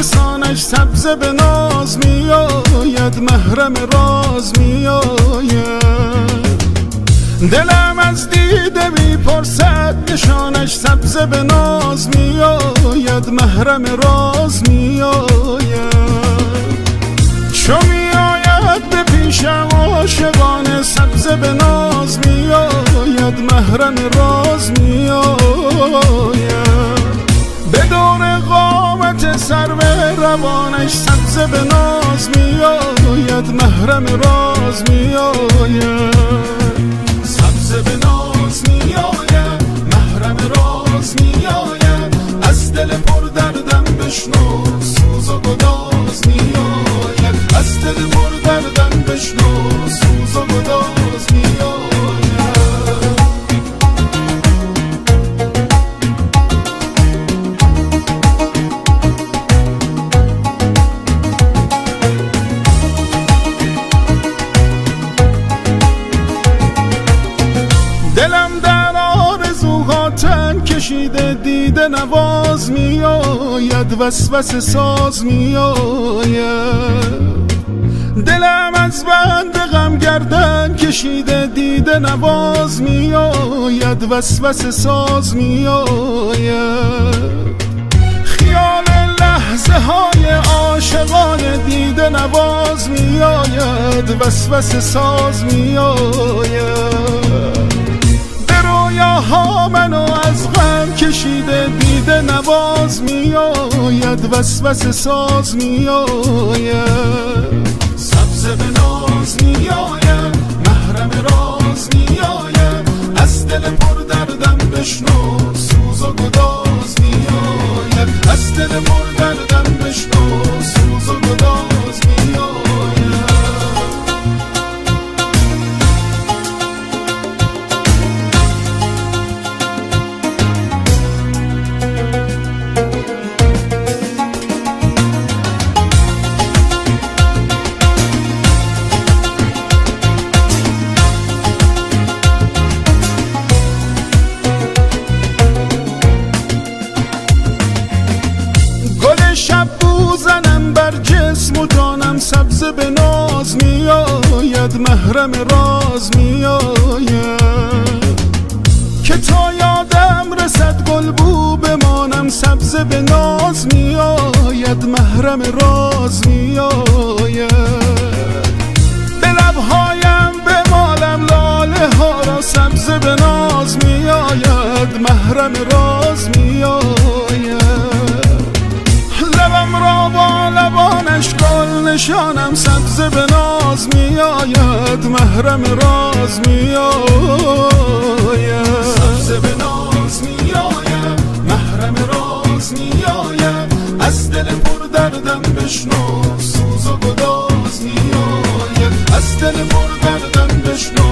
رسانش سبز به ناز میآید محرم راز میآید. دلم از دیده می‌پرسد نشانش سبز به ناز میآید محرم راز میآید. چو میآید به پیشم عاشقان سبز به ناز میآید محرم راز میآید. به ناز میآید محرم راز میآید. سبز به ناز میآید محرم راز میآید. از دل پر دردم بشنو سوز و گداز میآید. از دل پر دردم بشنو سوز و گداز دلم کشیده دیده نواز میآید وسوسه ساز میآید. دلم از بند غم گردن کشیده دیده نواز میآید وسوسه ساز میآید. خیال لحظه های عاشقان دیده نواز میآید وسوسه ساز میآید. وسوسه ساز میآید. سبز به ناز میآید. محرم راز میآید. از دل پر دردم بشنو. سوز و گداز میآید. از دل پر دردم بشنو. سوز و گداز میآید. میآید محرم راز میآید. که تا یادم رسد گل بو بمانم سبز به ناز میآید محرم راز میآید. به لبهایم به مالم لاله ها را سبز به ناز میآید محرم راز نشانم سبز به ناز میآید محرم راز میآید. سبز به ناز میآید محرم راز میآید. از دل پر دردم بشنو سوز و گداز میآید. از دل پر دردم بشنو